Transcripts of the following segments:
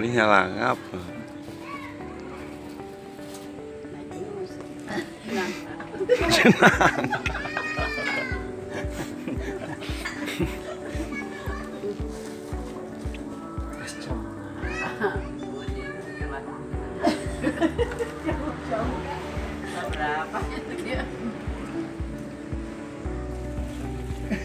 Ini nyalangap. Nah, Berapa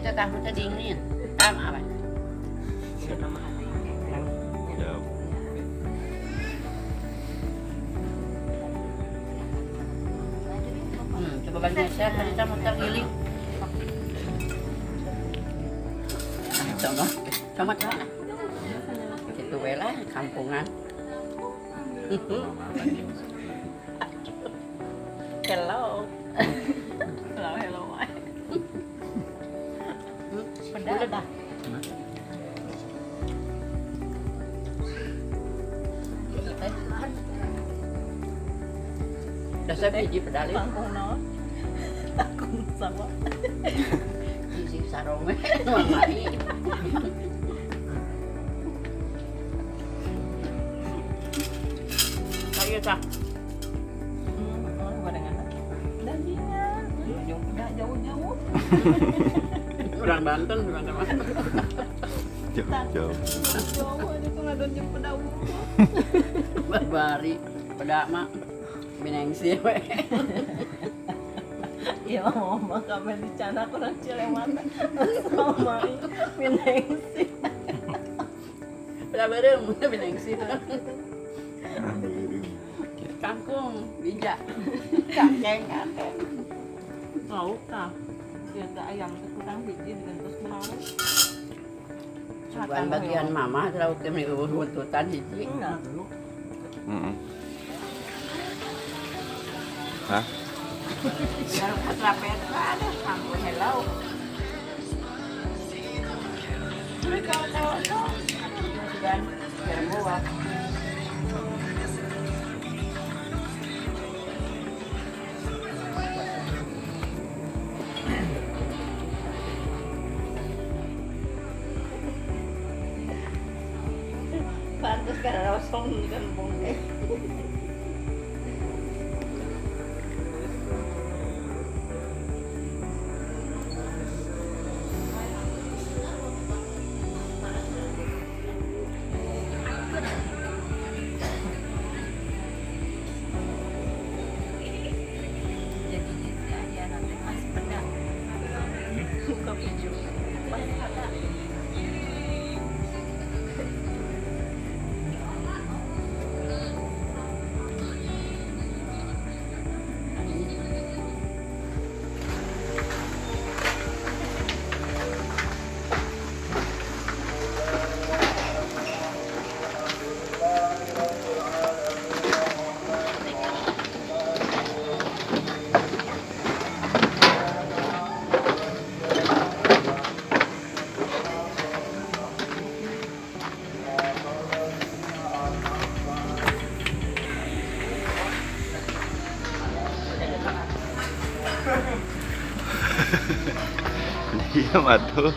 Iya tahu teh dingin. Awan. Ya. Hmm, coba bantu saya tadi kita muter giling. Ah, Sama, sama cara. Itu bela kampungan. Hello, Pedas dah. Dasar biji pedalin, Kampung naon? Takung sama. isi sarongnya, mamai. Kayu oh, gorengan. Dagingnya. Jauh jauh jauh-jauh. orang Banten, orang sama. Jauh, jauh. Jauh aja tuh ngadon jeung pedawu. Barbari, pedak mak, binengsi we. Iya mama kami di cana kurang cilemata sama minengsi. Pedak berem, binengsi. Kangkung, bijak, kaceng, kaceng. Tahu kah? Dia ada ayam kurang biji digentos mau. Bukan bagian mama, terlalu kami ubun-ubuntutan hiji. Enggak. Mm-mm. Hah? Baru putra Petra ada kamu hello. Mereka tahu Karena rosong kan bongke. Buka video. Banyak Iya, matuh.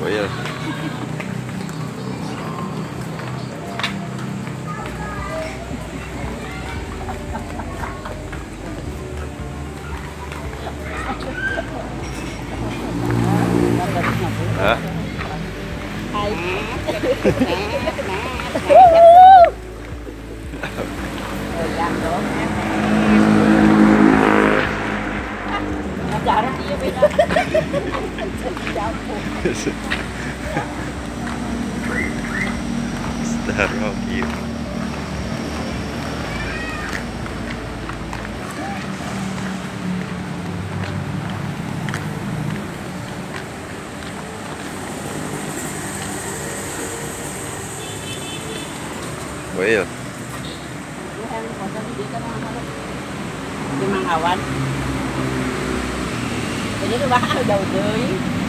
Vậy là Hả? Hãy subscribe cho kênh Ghiền Mì Gõ Để không bỏ lỡ những video hấp dẫn is it? is that wrong awan. Jadi lu bakal udah.